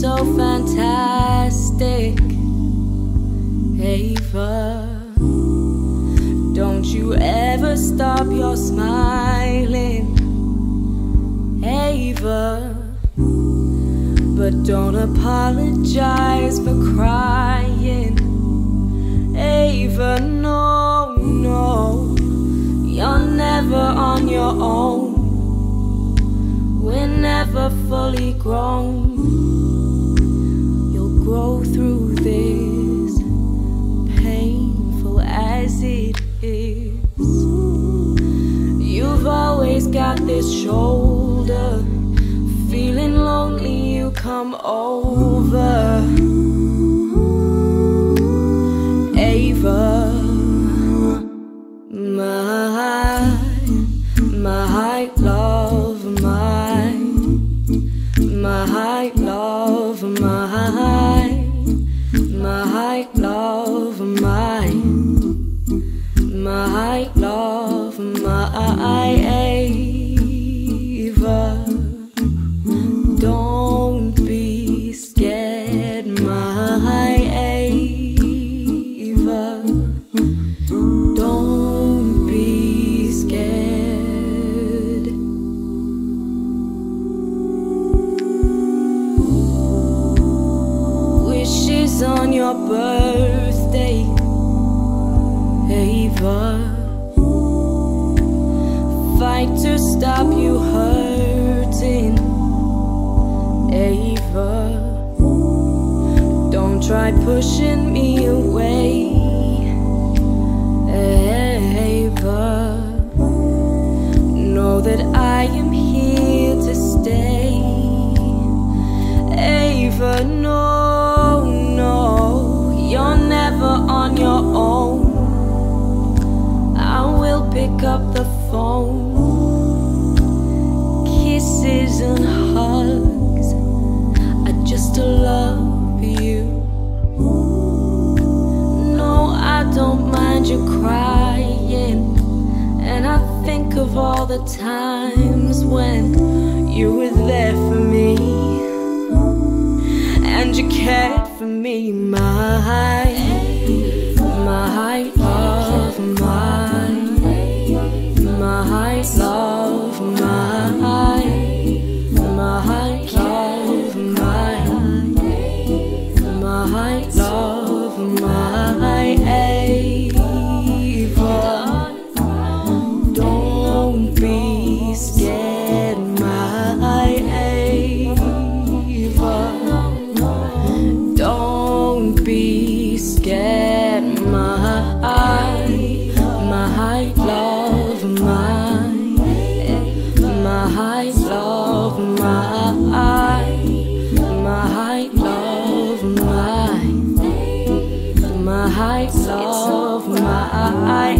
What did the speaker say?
so fantastic. Ava, don't you ever stop your smiling. Ava, but don't apologize for crying. Ava, no, no, you're never on your own. We're never fully grown. Grow through this, painful as it is. You've always got this shoulder, feeling lonely, you come over. Ava, love, my, my love, my Ava. Stop you hurting, Ava. Don't try pushing me away. Ava, know that I am here to stay. Ava, no, no, you're never on your own. I will pick up the phone. Kisses and hugs. I just love you. No, I don't mind you crying. And I think of all the times when you were there for me. And you cared for me, my, my love, my, my love, my love, my Ava. Don't be scared, my Ava. Don't be scared, my my love, my my love, my my heights of my